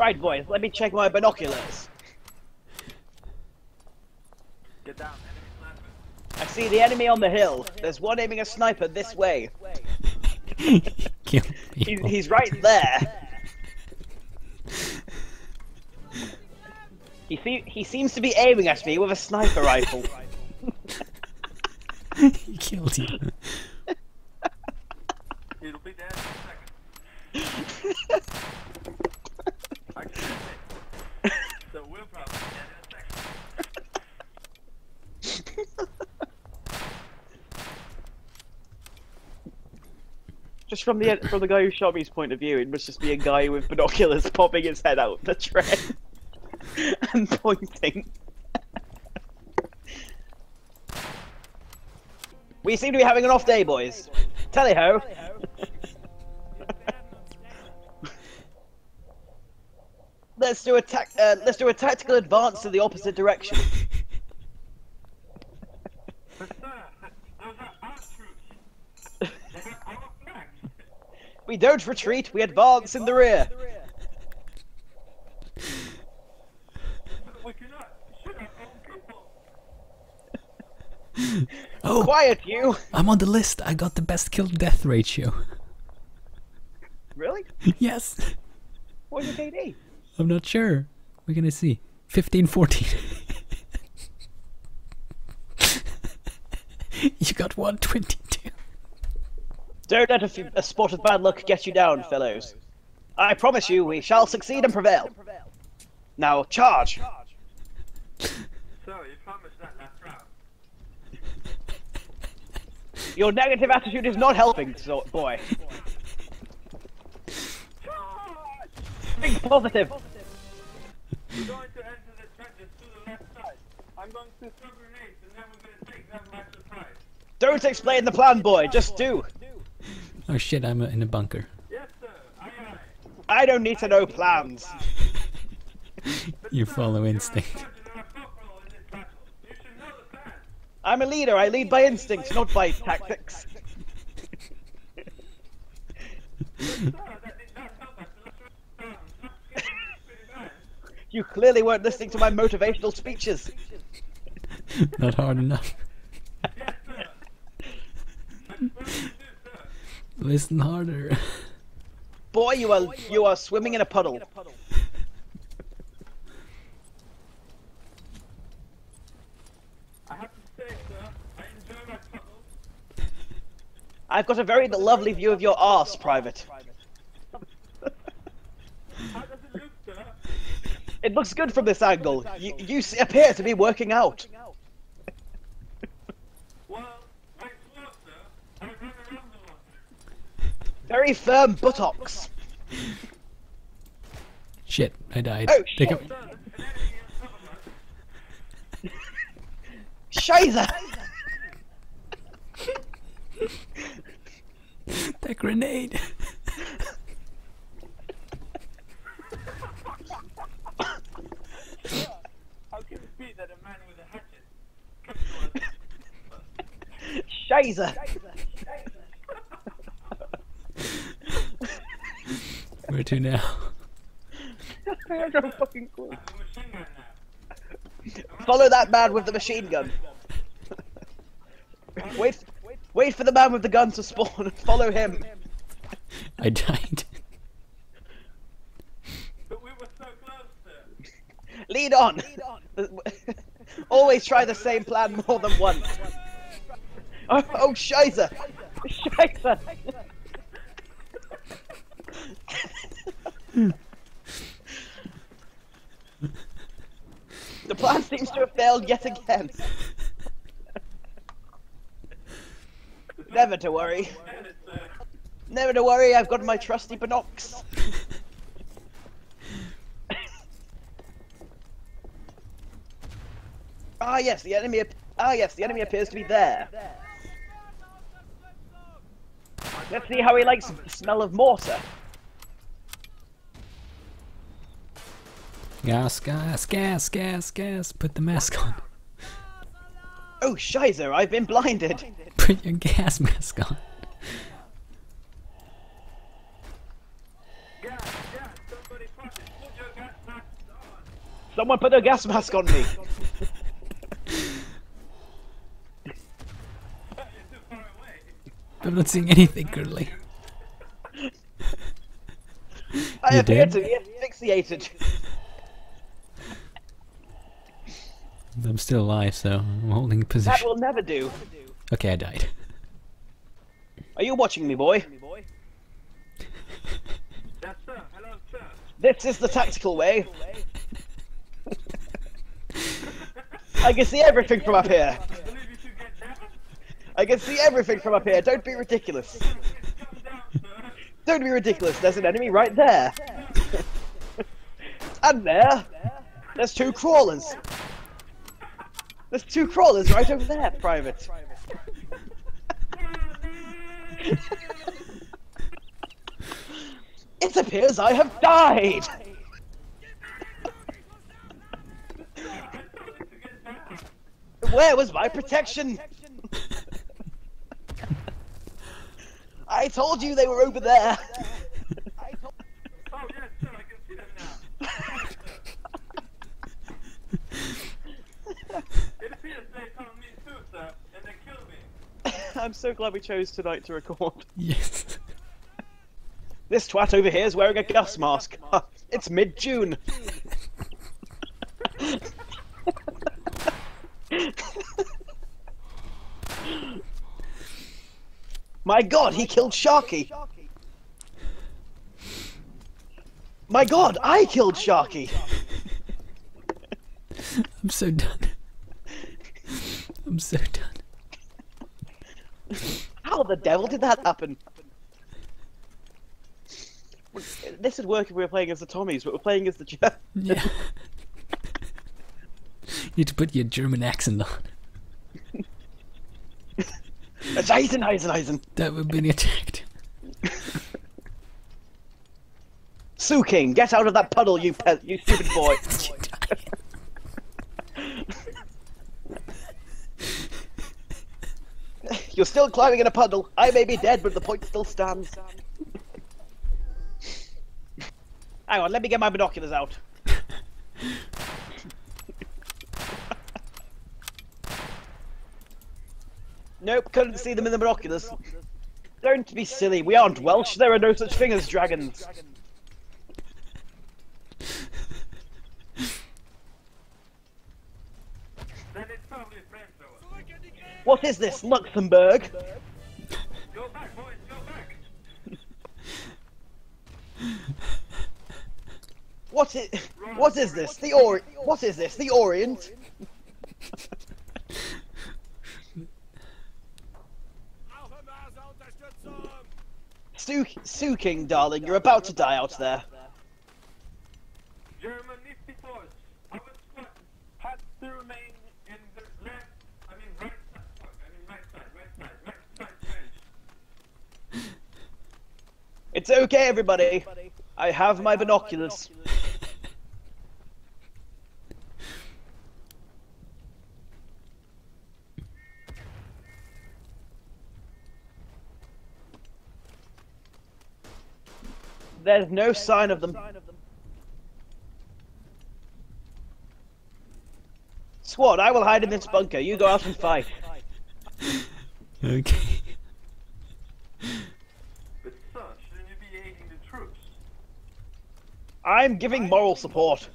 Right, boys, let me check my binoculars. Get down, enemy sniper. I see the enemy on the hill. There's one aiming a sniper this way. Kill He's, people. he's right there. He, se- he seems to be aiming at me with a sniper rifle. he killed you. It'll be dead in a second. I can see it. So we'll probably be dead in a second. Just from the from the guy who shot me's point of view, it must just be a guy with binoculars popping his head out the tread and pointing. we seem to be having an off day, boys. Tally ho. let's do a uh, let's do a tactical advance to the opposite direction. But sir, those are our troops. They got our flags. We don't retreat, we advance in the rear. We cannot shoot our own people. Oh, Quiet, you. I'm on the list. I got the best kill death ratio. Really? yes. What's your KD? I'm not sure. We're gonna see. 15 14. you got 122. Don't let a, f- a spot of bad luck get you down, fellows. I promise you, we shall succeed and prevail. Now, charge! So, you promised that last round. Your negative attitude is not helping, so, boy. Think positive. We're going to enter the trenches to the left side. I'm going to throw grenades and then we're going to take them by surprise. Don't explain the plan, boy, just do. Oh shit, I'm in a bunker. Yes, sir. Aye. I don't need to know plans. You follow instinct. Sergeant or a corporal in this battle. You should know the plan. I'm a leader, I lead by instinct, not by tactics. Sir, that did not help us. The last round. Not getting pretty bad. You clearly weren't listening to my motivational speeches. Not hard enough. Yes, sir. What will you do, sir? Listen harder. Boy, you are you are swimming in a puddle. I have to say, sir, I enjoy my puzzles. I've got a very lovely view of your arse, Private. How does it look, sir? It looks good from this angle. You, you appear to be working out. Well, right slow, sir. I run around a lot. Very firm buttocks. Shit, I died. Oh, Take shit. a- Sir, there's an enemy in front of us. Scheiße! that grenade. How can it be that a man with a hatchet comes to us? Scheiße! Where to now? I have no fucking clue. I have a machine gun now. Follow that man with the machine gun. Wait, wait for the man with the gun to spawn and follow him. I died. But we were so close, sir. Lead on. Always try the same plan more than once. Oh, oh Scheiße! Scheiße! The plan seems to have failed yet again. Never to worry. Never to worry, I've got my trusty binocs. ah yes, the enemy. Ah yes, the enemy appears to be there. Let's see how he likes the smell of mortar. Gas, gas, gas, gas, gas. Put the mask on. Oh Scheiße, I've been blinded. Put your gas mask on. gas, gas, somebody put it. Put your Someone put a gas mask on me. You're too far away. I'm not seeing anything currently. I appear to be asphyxiated. I'm still alive, so I'm holding position. That will never do. Okay, I died. Are you watching me, boy? Yes, sir. Hello, sir. This is the tactical way. I can see everything from up here. I believe you should get down. I can see everything from up here. Don't be ridiculous. Come down, sir. Don't be ridiculous. There's an enemy right there. and there. There's two crawlers. There's two crawlers right over there, Private. it appears I have died. Where was my protection? I told you they were over there. Oh, yes, sir. I can see them now. it appears they found me too, sir, and they killed me. I'm so glad we chose tonight to record. Yes. This twat over here is wearing a gas mask. It's mid-June. My god, he killed Sharky. My god, I killed Sharky. I'm so done. I'm so done. How the devil did that happen? This would work if we were playing as the Tommies, but we're playing as the Germans. Yeah. you need to put your German accent on. It's Eisen, Eisen, Eisen. That we're being attacked. Sue King, get out of that puddle, you you stupid boy. You die. You're still climbing in a puddle. I may be dead, but the point still stands. Hang on, let me get my binoculars out. nope, couldn't see them in the binoculars. Don't be silly, we aren't Welsh, there are no such thing as dragons. Then it's probably a flamethrower. What is this, Luxembourg? Go back, boys, go back. What is, what is this, the Ori- what is this, the Orient? Sue, Sue King, darling, you're about to die out there. German nifty force. Our squad had to remain in the left, I mean right side, fuck, I mean right side, right side, right side trench. It's okay, everybody. I have my binoculars. There's no sign of them. Squad, I will hide in this bunker. You go out and fight. Okay. But sir, shouldn't you be aiding the troops? I'm giving moral support.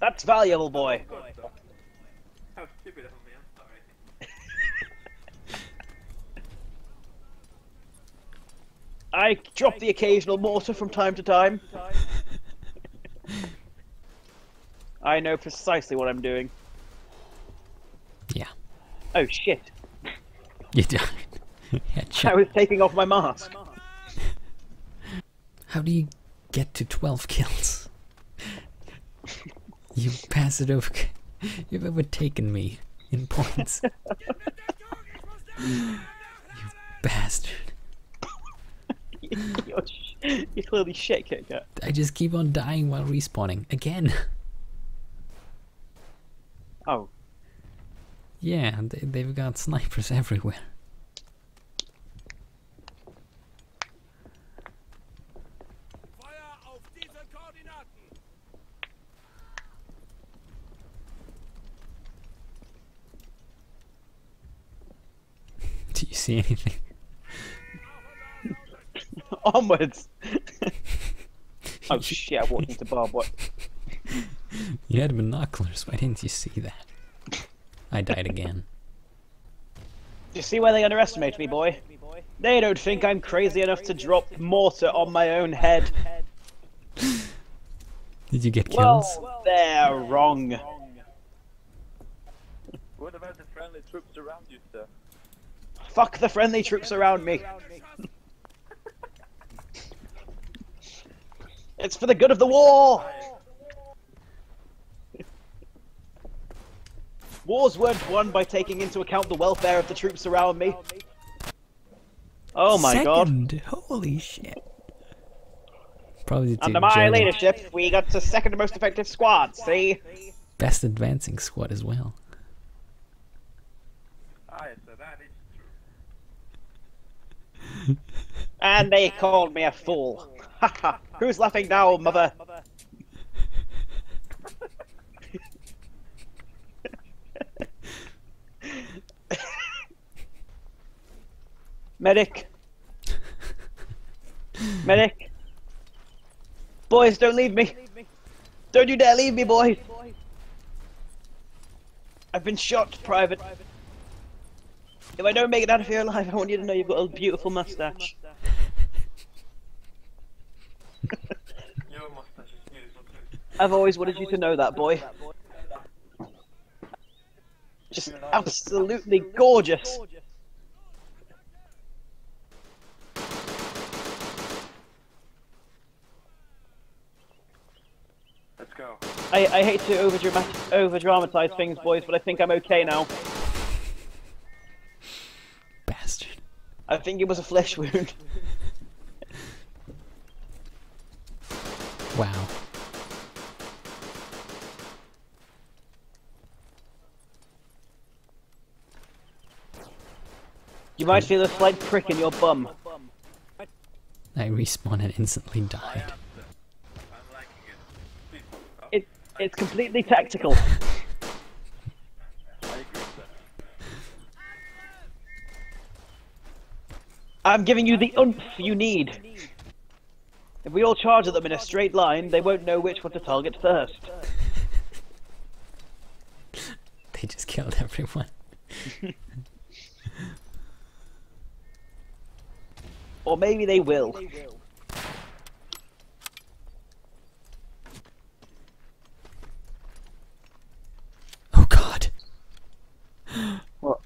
That's valuable, boy. How stupid of me, I'm. I drop the occasional mortar from time to time. I know precisely what I'm doing. Yeah. Oh shit. You died. I was taking off my mask. How do you get to 12 kills? you pass it over. You've overtaken me in points. you bastard. you're, you're clearly shit kicker. I just keep on dying while respawning. Again. Oh, Yeah, they, they've got snipers everywhere. See anything? Onwards. oh shit! I walked into barbed wire. You had binoculars. Why didn't you see that? I died again. Do you see where they underestimate me, boy? They don't think I'm crazy enough to drop mortar on my own head. Did you get kills? Well, they're wrong. What about the friendly troops around you, sir? Fuck the friendly troops around me. it's for the good of the war. Wars weren't won by taking into account the welfare of the troops around me. Oh my god. Holy shit. Probably the Under my leadership, we got the second most effective squad, see? best advancing squad as well. Aye, so that is true. And they called me a fool. Who's laughing now, mother? Medic. Medic. Boys, don't leave me. Don't you dare leave me, boys. I've been shot, Private. If I don't make it out of here alive, I want you to know you've got a beautiful mustache. Your mustache is beautiful. I've always wanted you to know that, boy. Just absolutely gorgeous. Let's go. I, I hate to over over dramatize things, boys, but I think I'm okay now. Bastard. I think it was a flesh wound. Wow. You might feel a slight prick in your bum. I respawned and instantly died. I'm liking it. Please, It it's completely tactical. I agree, sir. I'm giving you the oomph you need. If we all charge at them in a straight line, they won't know which one to target first. They just killed everyone. Or maybe they will. Oh god. What?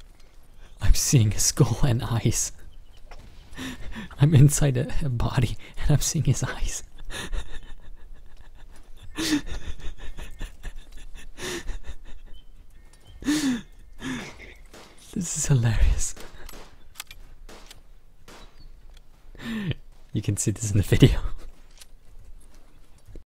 I'm seeing a skull and eyes. I'm inside a, a body and I'm seeing his eyes. this is hilarious. You can see this in the video.